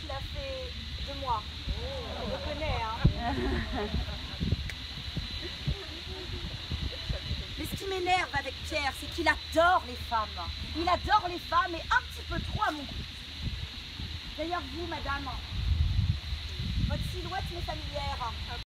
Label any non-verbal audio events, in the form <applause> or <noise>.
qu'il a fait de moi. On le connaît. Hein. <laughs> Mais ce qui m'énerve avec Pierre, c'est qu'il adore les femmes. Il adore les femmes et un petit peu trop à mon goût. D'ailleurs, vous, madame, votre silhouette m'est familière.